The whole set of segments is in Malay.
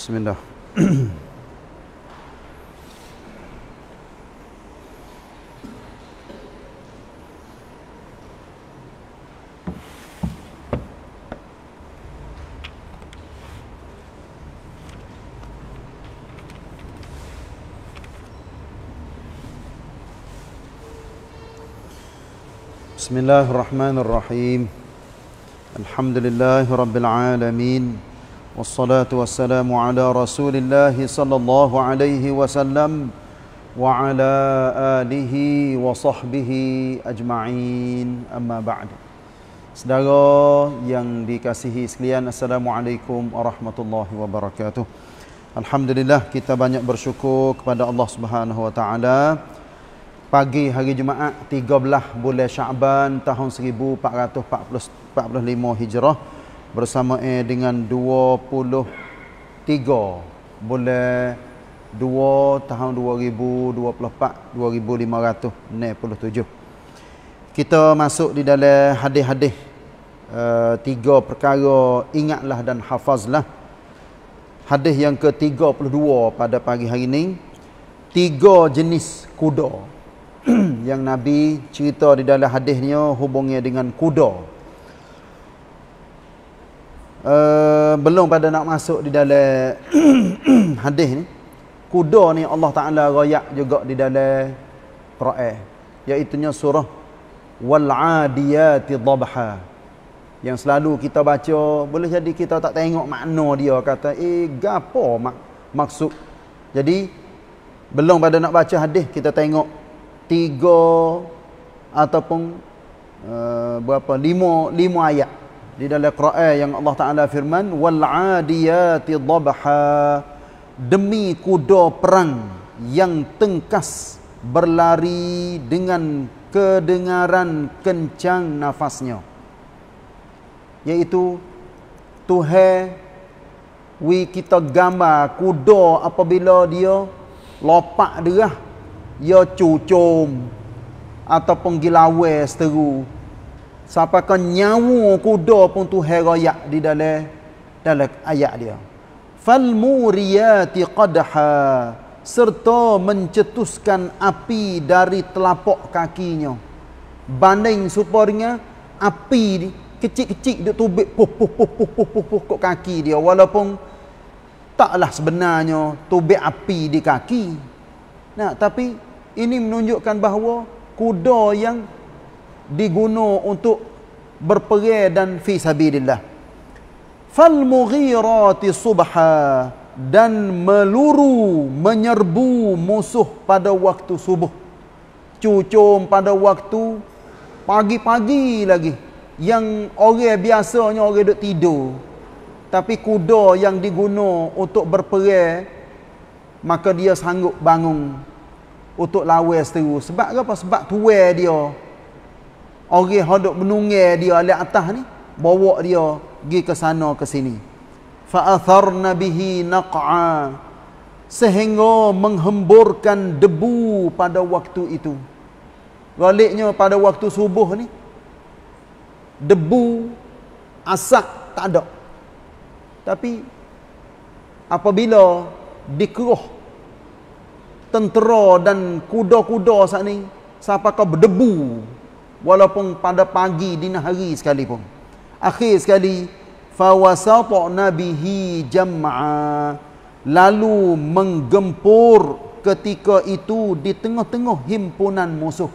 بسم الله. بسم الله الرحمن الرحيم. الحمد لله رب العالمين. والصلاة والسلام على رسول الله صلى الله عليه وسلم وعلى آله وصحبه أجمعين أما بعد Saudara yang dikasihi sekalian Assalamualaikum warahmatullahi wabarakatuh Alhamdulillah kita banyak bersyukur kepada Allah Subhanahu wa taala pagi hari Jumaat 13 bulan Syaban tahun 1445 Hijrah bersama eh dengan 23 bulan 2 tahun 2024 2597 kita masuk di dalam hadis-hadis uh, tiga perkara ingatlah dan hafazlah. Hadis yang ke-32 pada pagi hari ini. Tiga jenis kuda. Yang Nabi cerita di dalam hadisnya hubungnya dengan kuda uh, belum pada nak masuk di dalam hadis ni. Kuda ni Allah Taala royak juga di dalam Quran. Iaitu surah wal adiyati dhabha. Yang selalu kita baca boleh jadi kita tak tengok makna dia kata eh gapo mak maksud? Jadi belum pada nak baca hadis kita tengok tiga ataupun uh, berapa lima lima ayat di dalam Quran yang Allah Taala firman wal adiyati dhabha demi kuda perang yang tengkas berlari dengan kedengaran kencang nafasnya. Iaitu Tuhan wi kita gambar kuda apabila dia lopak derah ia cucum ataupun gilawe seteru sampai ke nyawa kuda pun Tuhan royak di dalam dalam ayat dia. Fal muriyati qadha serta mencetuskan api dari telapak kakinya. Banding supaya api kecil-kecil dia tubik puh puh puh puh puh puh puh kat kaki dia. Walaupun taklah sebenarnya tubik api di kaki. Nah tapi ini menunjukkan bahawa kuda yang diguna untuk berperang dan fi sabilillah. Fal mughirati subha dan meluru menyerbu musuh pada waktu subuh. Cucum pada waktu pagi-pagi lagi. Yang orang biasanya orang duduk tidur tapi kuda yang diguna untuk berperang maka dia sanggup bangun untuk lawan seteru. Sebab apa? Sebab tua dia orang hendak menunggu dia di atas ni bawa dia pergi ke sana ke sini. Fa atharna bihi naq'a. Sehingga menghemburkan debu pada waktu itu. Galiknya pada waktu subuh ni debu asap tak ada. Tapi apabila dikeruh tentera dan kuda-kuda saat ni sampai kau berdebu walaupun pada pagi dini hari sekalipun akhir sekali fawasata nabihi jam'a. Lalu menggempur ketika itu di tengah-tengah himpunan musuh.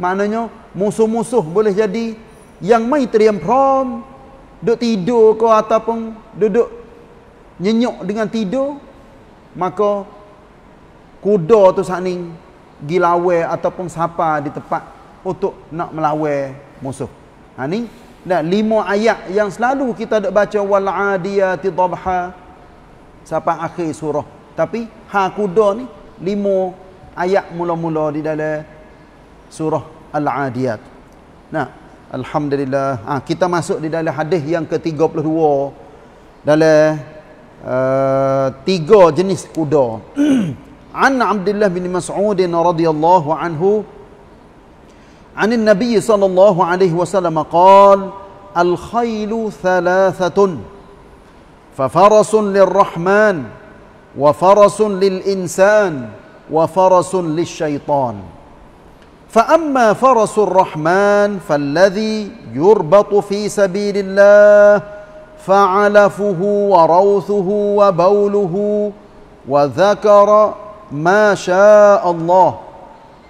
Maknanya musuh-musuh boleh jadi yang mai teriam duduk tidur ke ataupun duduk nyenyuk dengan tidur maka kuda tu saning gilawe ataupun sapa di tempat untuk nak melawan musuh ha ni dan lima ayat yang selalu kita dok baca wal adiyati dhabha sampai akhir surah tapi ha kuda ni lima ayat mula-mula di dalam surah al adiyat nah Alhamdulillah. Ha, kita masuk di dalam hadis yang ke-32 dalam uh, tiga jenis kuda. An Abdullah bin Mas'ud radhiyallahu anhu عن النبي صلى الله عليه وسلم قال الخيل ثلاثة ففرس للرحمن وفرس للإنسان وفرس للشيطان. فأما فرس الرحمن فالذي يربط في سبيل الله فعلفه وروثه وبوله وذكر ما شاء الله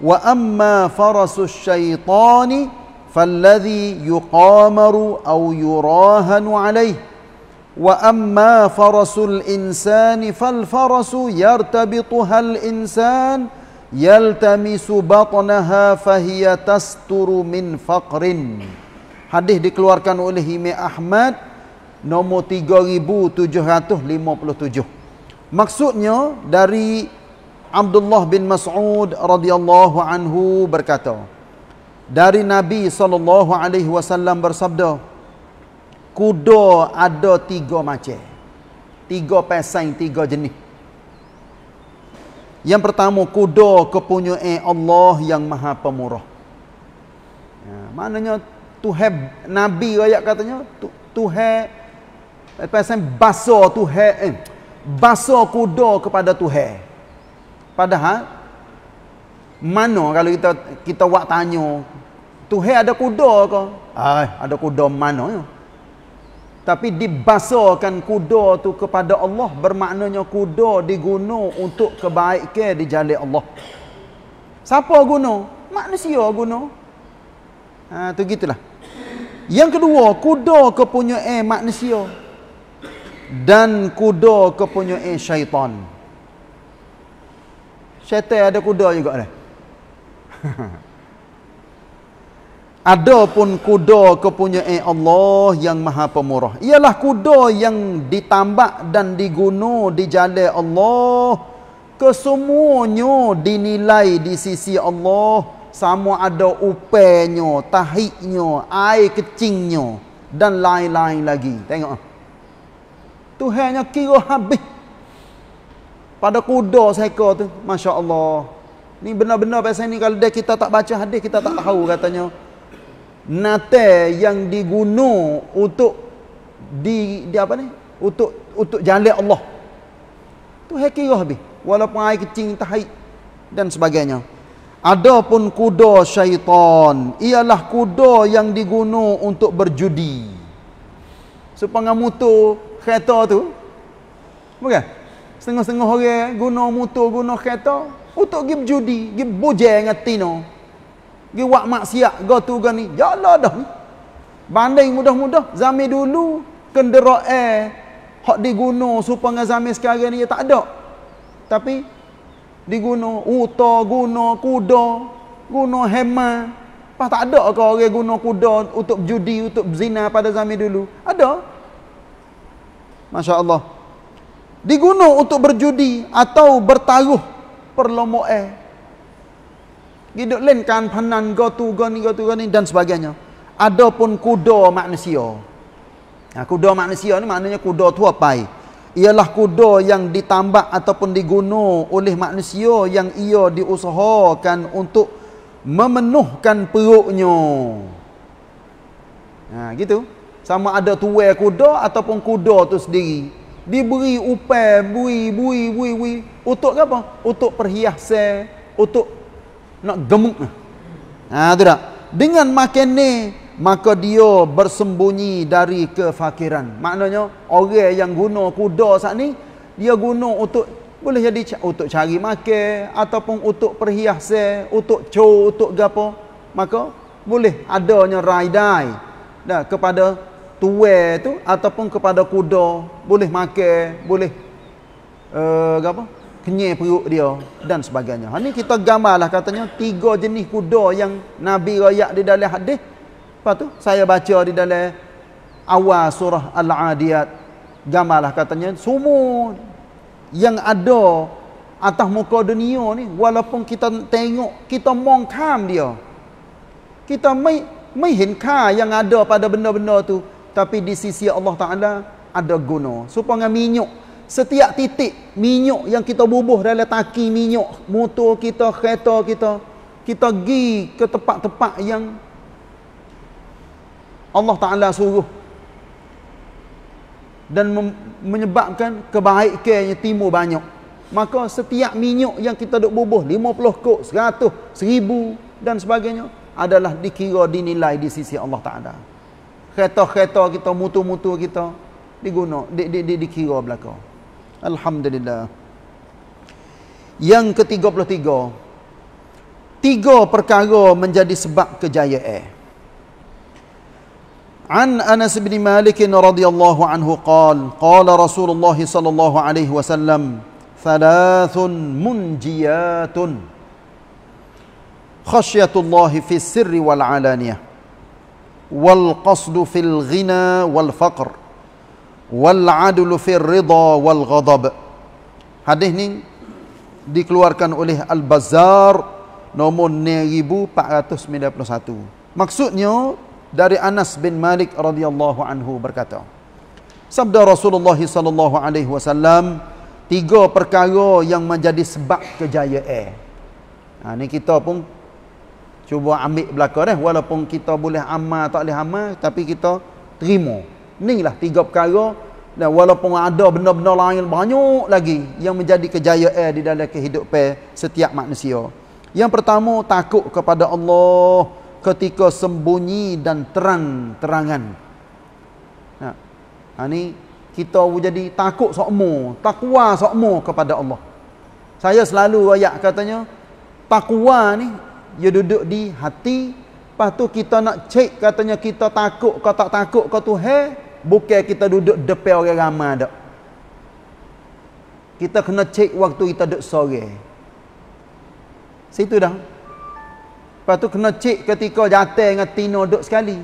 واما فرس الشيطان فالذي يقامر او يراهن عليه واما فرس الانسان فالفرس يرتبطها الانسان يلتمس بطنها فهي تستر من فقر حديث dikeluarkan oleh Imam Ahmad nomor 3757 maksudnya dari Abdullah bin Mas'ud radhiyallahu anhu berkata dari Nabi sallallahu alaihi wasallam bersabda kuda ada tiga macam tiga pasang tiga jenis. Yang pertama kuda kepunyaan Allah yang Maha Pemurah. Ya, maknanya Tuhan Nabi ayat katanya Tuhan pasang basuh Tuhan eh, basuh kuda kepada Tuhan Padahal mana kalau kita kita buat tanya Tuhan ada kuda ke? Ah, ada kuda mana ya? Tapi dibasarkan kuda tu kepada Allah bermaknanya kuda diguna untuk kebaikan di jalan Allah. Siapa guna? Manusia guna. Ha tu gitulah. Yang kedua, kuda kepunyaan manusia dan kuda kepunyaan syaitan. Syaitan ada kuda juga dah. Adapun kuda kepunyaan Allah yang Maha Pemurah. Ialah kuda yang ditambak dan diguna di jalan Allah. Kesemuanya dinilai di sisi Allah sama ada upenya, tahiknya, air kecingnya dan lain-lain lagi. Tengok. Tuhannya kira habis pada kuda seekor tu Masya Allah ni benar-benar pasal ni kalau dia kita tak baca hadis kita tak tahu katanya. Nate yang diguna untuk di di apa ni? Untuk untuk jalan Allah. Tu hakikah habis. Walaupun air kecing tahid dan sebagainya. Adapun kuda syaitan ialah kuda yang diguna untuk berjudi. Supaya motor kereta tu bukan Setengah-setengah orang guna motor, guna kereta untuk pergi berjudi, pergi bujang dengan tino. Pergi buat maksiat, go tu go ni. Jalan dah. Banding mudah-mudah. Zaman dulu, kenderaan hak diguna supaya dengan zaman sekarang ni, tak ada. Tapi, diguna uta, guna kuda, guna hema. Pas tak ada ke orang guna kuda untuk judi, untuk berzina pada zaman dulu? Ada. Masya Allah diguna untuk berjudi atau bertaruh perlombaan hidup lain kan panan go tu go ni go tu go ni dan sebagainya. Adapun kuda manusia. Ha, kuda manusia ni maknanya kuda tu apa ialah kuda yang ditambak ataupun diguna oleh manusia yang ia diusahakan untuk memenuhkan perutnya. Ha, gitu. Sama ada tuai kuda ataupun kuda tu sendiri diberi upah bui bui bui bui. Untuk apa? Untuk perhiasan untuk nak gemuk. Ha tu tak? Dengan makan ni maka dia bersembunyi dari kefakiran. Maknanya orang yang guna kuda saat ni dia guna untuk boleh jadi untuk cari makan ataupun untuk perhiasan untuk co untuk gapo maka boleh adanya raidai. Dah kepada tuwe tu ataupun kepada kuda boleh makan boleh uh, apa kenyai perut dia dan sebagainya ha ni kita gambarlah katanya tiga jenis kuda yang nabi royak di dalam hadis apa tu saya baca di dalam awal surah al-adiyat gambarlah katanya semua yang ada atas muka dunia ni walaupun kita tengok kita mongkam dia kita mai mai ห็นค่า yang ada pada benda-benda tu tapi di sisi Allah Taala ada guna supaya minyak setiap titik minyak yang kita bubuh dalam taki minyak motor kita kereta kita kita pergi ke tempat-tempat yang Allah Taala suruh dan menyebabkan kebaikannya timur banyak. Maka setiap minyak yang kita duk bubuh 50 kok, 100, 1000 dan sebagainya adalah dikira dinilai di sisi Allah Taala kereta-kereta kita, mutu-mutu kita diguna, di, di, di, dikira belakang. Alhamdulillah. Yang ke-33. Tiga perkara menjadi sebab kejayaan. An Anas bin Malik radhiyallahu anhu qal, qala Rasulullah sallallahu alaihi wasallam, "Thalathun munjiyatun khasyatullah fi sirri wal alaniyah." والقصد في الغنى والفقر والعدل في الرضا والغضب hadis ni dikeluarkan oleh Al-Bazar nomor 1491 maksudnya dari Anas bin Malik radhiyallahu anhu berkata sabda Rasulullah sallallahu alaihi wasallam tiga perkara yang menjadi sebab kejayaan. Ha, ni kita pun cuba ambil belaka dah walaupun kita boleh amal tak boleh amal tapi kita terima. Inilah tiga perkara dan walaupun ada benda-benda lain banyak lagi yang menjadi kejayaan di dalam kehidupan setiap manusia. Yang pertama takut kepada Allah ketika sembunyi dan terang-terangan. Ha. ha ni kita jadi takut sokmo, takwa sokmo kepada Allah. Saya selalu ayat katanya takwa ni dia duduk di hati. Lepas tu kita nak cek katanya kita takut kau tak takut kau Tuhan, bukan kita duduk depan orang ramai dak. Kita kena cek waktu kita duduk sore. Situ dah. Lepas tu kena cek ketika jatuh dengan Tino duduk sekali.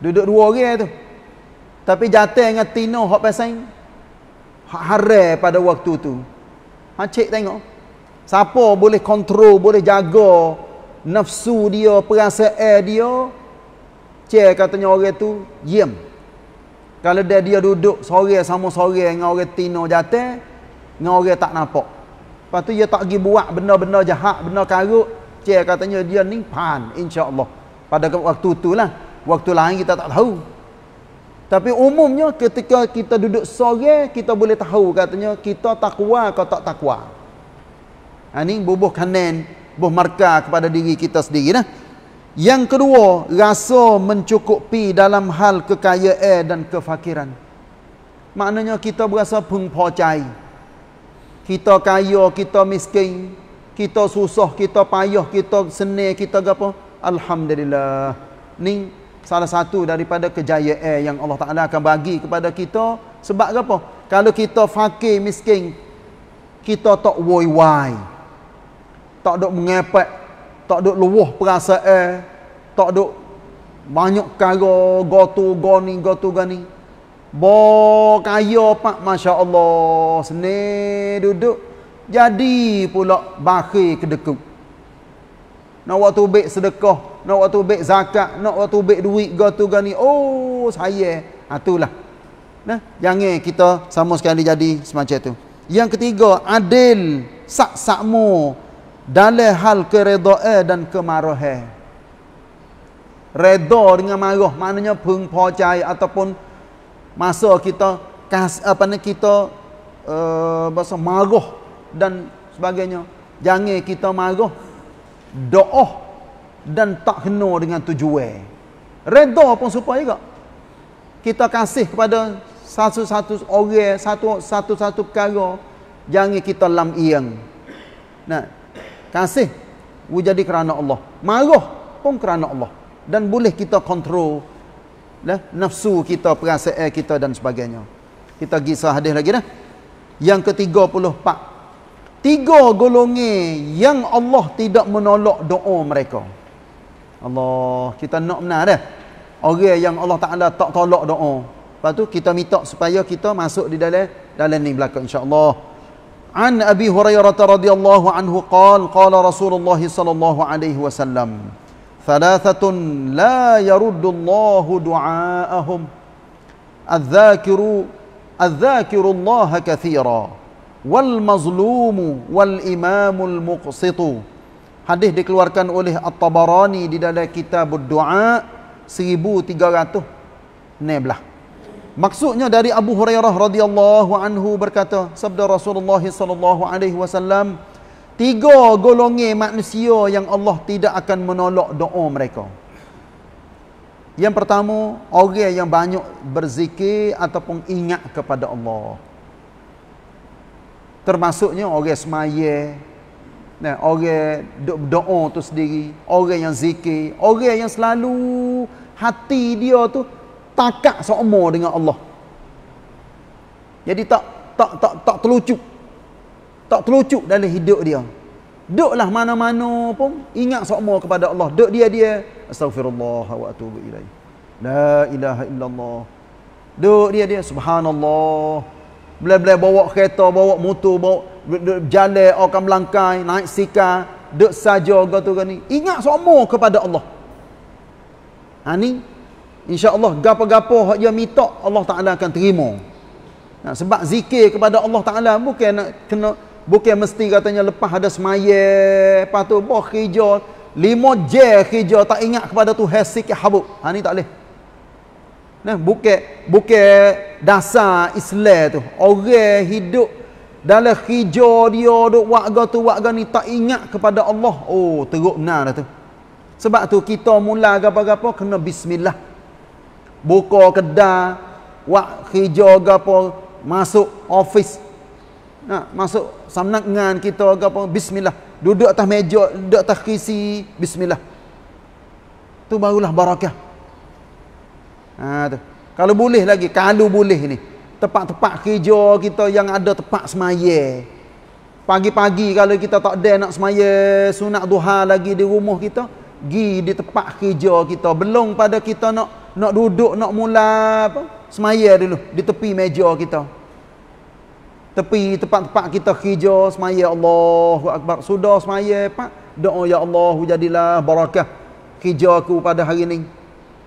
Duduk dua orang tu. Tapi jatuh dengan Tino hak pasang hak hare pada waktu tu. Ha cek tengok. Siapa boleh kontrol, boleh jaga nafsu dia, perasaan dia. Cek katanya orang tu diam. Kalau dia dia duduk sore sama sore dengan orang Tino jatuh, dengan orang tak nampak. Lepas tu dia tak pergi buat benda-benda jahat, benda karut. Cik katanya dia ni pan insya-Allah. Pada waktu tu lah. Waktu lain kita tak tahu. Tapi umumnya ketika kita duduk sore, kita boleh tahu katanya kita takwa atau tak takwa. Ha, ini bubuh kanan, bubuh markah kepada diri kita sendiri. Nah. Yang kedua, rasa mencukupi dalam hal kekayaan dan kefakiran. Maknanya kita berasa pengpocai kita kaya, kita miskin, kita susah, kita payah, kita senang, kita apa? Alhamdulillah. Ni salah satu daripada kejayaan yang Allah Taala akan bagi kepada kita sebab apa? Kalau kita fakir, miskin, kita tak woi-woi. Tak dok mengepek, tak dok luah perasaan, tak dok banyak kara, gotu, goni, gotu, gani. Bo kaya pak Masya Allah Seni duduk Jadi pula bakhir kedekut Nak waktu baik sedekah Nak waktu baik zakat Nak waktu baik duit Gatu gani Oh saya. Itulah. Nah, Jangan kita sama sekali jadi semacam itu. Yang ketiga Adil. Sak-sakmu Dalam hal keredaan dan kemarahan Reda dengan marah Maknanya pengpocai Ataupun masa kita kas apa ni kita uh, bahasa marah dan sebagainya. Jangan kita marah doa dan tak kena dengan tujuan. Redha pun supaya juga. Kita kasih kepada satu-satu orang satu satu-satu perkara jangan kita lam iyang nah kasih jadi kerana Allah marah pun kerana Allah dan boleh kita kontrol lah, nafsu kita, perasaan kita dan sebagainya. Kita kisah hadis lagi dah. Yang ke-34. Tiga golongan yang Allah tidak menolak doa mereka. Allah, kita nak benar dah. Orang yang Allah Taala tak tolak doa. Lepas tu kita minta supaya kita masuk di dalam dalam ni belakang insya-Allah. An Abi Hurairah radhiyallahu anhu qal qala Rasulullah sallallahu alaihi wasallam thalathatun la yaruddu Allahu du'aahum adh-dhakiru adh-dhakiru Allah katsira wal mazlumu wal imamu al muqsitu hadis dikeluarkan oleh At-Tabarani di dalam kitab Ad-Du'a 1300 Neblah. Maksudnya dari Abu Hurairah radhiyallahu anhu berkata, sabda Rasulullah sallallahu alaihi wasallam, tiga golongan manusia yang Allah tidak akan menolak doa mereka. Yang pertama, orang yang banyak berzikir ataupun ingat kepada Allah. Termasuknya orang semaya, nah, orang doa tu sendiri, orang yang zikir, orang yang selalu hati dia tu takak seumur dengan Allah. Jadi tak tak tak tak terlucuk. Tak terlucuk dalam hidup dia. Duklah mana-mana pun ingat seumur kepada Allah. Duk dia dia astagfirullah wa atubu ilaih. La ilaha illallah. Duk dia dia subhanallah. Bila-bila bawa kereta, bawa motor, bawa jalan orang melangkai, naik sikar, duk saja gitu kan ni. Ingat seumur kepada Allah. Ha ni InsyaAllah gapo-gapo yang dia minta Allah Ta'ala akan terima. Nah, sebab zikir kepada Allah Ta'ala bukan nak kena bukan mesti katanya lepas ada semaya, lepas tu boh kerja, lima je kerja tak ingat kepada tu hasik habub. Ha ni tak boleh. Nah, bukan bukan dasar Islam tu. Orang hidup dalam kerja dia duk buat tu buat ni tak ingat kepada Allah. Oh, teruk benar dah tu. Sebab tu kita mula gapo-gapo kena bismillah buka kedai buat kerja ke apa masuk office nak masuk samnangan kita ke apa bismillah. Duduk atas meja duduk atas kursi bismillah. Tu barulah barakah. Ha tu. Kalau boleh lagi kalau boleh ni tempat-tempat kerja kita yang ada tempat semaya. Pagi-pagi kalau kita tak ada nak semaya sunat duha lagi di rumah kita gi di tempat kerja kita. Belum pada kita nak nak duduk nak mula apa semaya dulu di tepi meja kita. Tepi tempat-tempat kita kerja semaya Allahu akbar. Sudah semaya pak doa ya Allah jadilah barakah kerja aku pada hari ini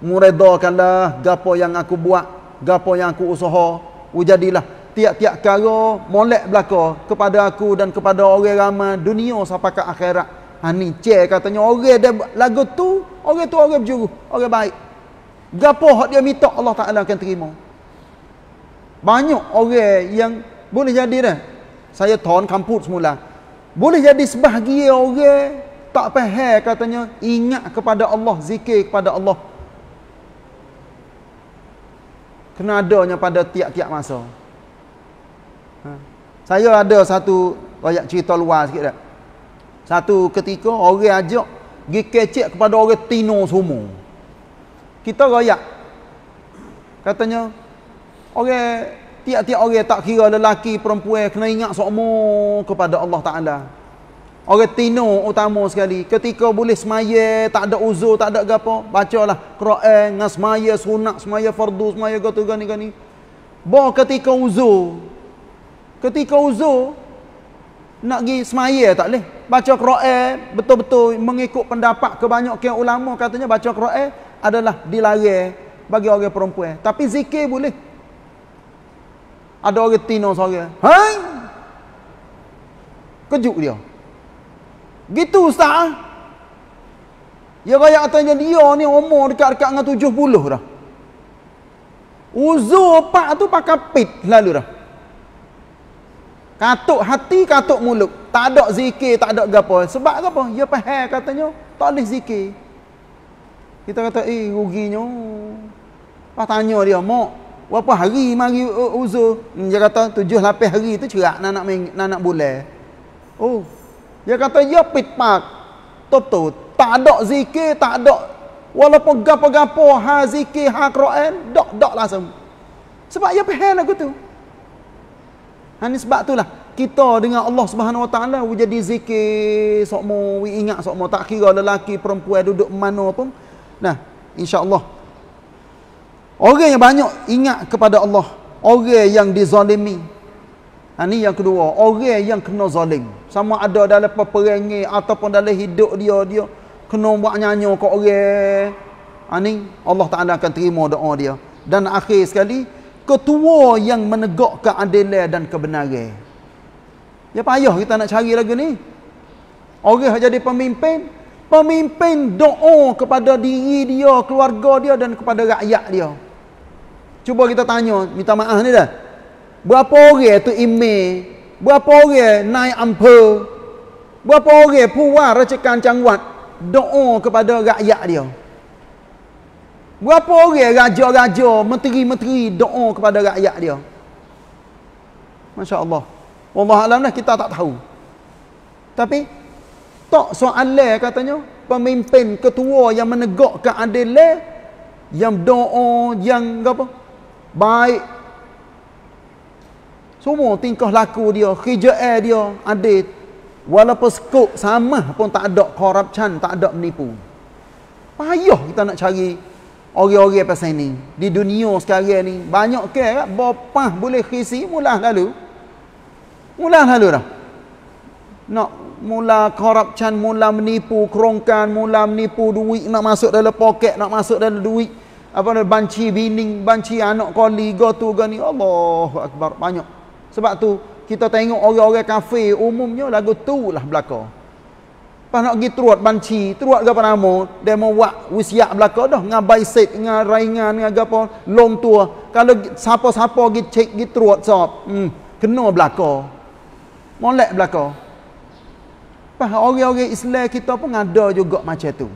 muredakanlah gapo yang aku buat gapo yang aku usaha. Jadilah tiap-tiap kara molek belaka kepada aku dan kepada orang ramai dunia sampai ke akhirat. Ha ni katanya orang dia lagu tu orang tu orang berjuru orang baik Gapo hak dia minta Allah Taala akan terima. Banyak orang yang boleh jadi dah. Saya tahun kampus semula. Boleh jadi sebahagian orang tak faham katanya ingat kepada Allah, zikir kepada Allah. Kena adanya pada tiap-tiap masa. Ha. Saya ada satu banyak cerita luar sikit dah. Satu ketika orang ajak pergi kecek kepada orang tino semua kita royak. Katanya orang tiap-tiap orang tak kira lelaki perempuan kena ingat semua kepada Allah Taala. Orang tino utama sekali. Ketika boleh semaya tak ada uzur tak ada gapo bacalah Quran dengan semaya sunat semaya fardu semaya gotu gani gani bo ketika uzur. Ketika uzur nak pergi semaya tak boleh? Baca Quran betul-betul mengikut pendapat kebanyakan ulama katanya baca Quran adalah dilarang bagi orang perempuan. Tapi zikir boleh. Ada orang tino seorang. Hai! Kejut dia. Gitu ustaz. Ya raya katanya dia ni umur dekat-dekat dengan tujuh puluh dah. Uzur pak tu pakai pit lalu dah. Katuk hati, katuk mulut. Tak ada zikir, tak ada apa. Sebab apa? Ya faham katanya. Tak boleh zikir. Kita kata, eh ruginya. Lepas tanya dia, mak, berapa hari mari uzur? Dia kata, tujuh lapis hari tu cerak nak nak, nak, nak bulan. Oh, dia kata, ya pit pak. Top Tak ada zikir, tak ada. Walaupun gapo-gapo, ha zikir, ha Quran, dok dok langsung. Sebab ya pahal lagu tu. Ha ni sebab itulah kita dengan Allah Subhanahu Wa Taala jadi zikir sokmo ingat sokmo tak kira lelaki perempuan duduk mana pun Nah, insya-Allah. Orang yang banyak ingat kepada Allah, orang yang dizalimi. Ha ni yang kedua, orang yang kena zalim. Sama ada dalam peperangan ataupun dalam hidup dia dia kena buat nyanyi ke orang. Ha ni Allah Taala akan terima doa dia. Dan akhir sekali, ketua yang menegakkan keadilan dan kebenaran. Ya payah kita nak cari lagi ni. Orang yang jadi pemimpin, Pemimpin doa kepada diri dia, keluarga dia dan kepada rakyat dia. cuba kita tanya, minta maaf ni dah. Berapa orang tu email, berapa orang naik amper, berapa orang puas racikan cangwat doa kepada rakyat dia. Berapa orang raja-raja, menteri-menteri doa kepada rakyat dia. Masya Allah. Allah Alam kita tak tahu. Tapi, tak soalan katanya, pemimpin ketua yang menegakkan adilah, yang doa, yang apa, baik. Semua tingkah laku dia, kerjaan dia, adil. Walaupun skop sama pun tak ada korupsi, tak ada menipu. Payah kita nak cari orang-orang pasal ni. Di dunia sekarang ni, banyak ke kan, bopah boleh khisi, mula lalu. Mula lalu dah. Nak mula korupsi, mula menipu kerongkan, mula menipu duit, nak masuk dalam poket, nak masuk dalam duit. Apa nak banci bining, banci anak koli, go tu, go ni. Allah Akbar, banyak. Sebab tu, kita tengok orang-orang kafe umumnya lagu tu lah belakang. Pas nak pergi teruat banci, teruat apa nama, dia mau buat wisiak belakang dah, dengan baisit, dengan raingan, dengan apa, long tua. Kalau siapa-siapa pergi cek, pergi teruat sop, hmm, kena belakang. Molek belakang. Pas orang-orang Islam kita pun ada juga macam tu.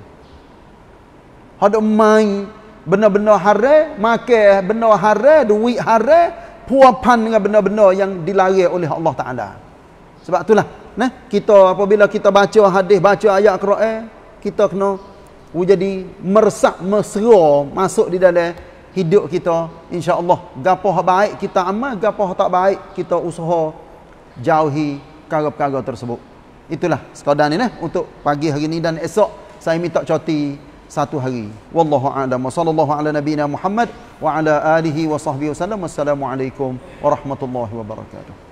Ada main benar-benar haram, makan benar haram, duit haram, puapan dengan benda-benda yang dilarang oleh Allah Taala. Sebab itulah Nah, kita apabila kita baca hadis, baca ayat Quran, kita kena jadi meresak, mesra masuk di dalam hidup kita. Insya-Allah, gapo baik kita amal, gapo tak baik kita usaha jauhi perkara-perkara tersebut. Itulah sekadar ni nah untuk pagi hari ni dan esok saya minta cuti satu hari. Wallahu a'lam. Wassallallahu ala nabiyyina Muhammad wa ala alihi wa sahbihi wasallam. Wassalamualaikum warahmatullahi wabarakatuh.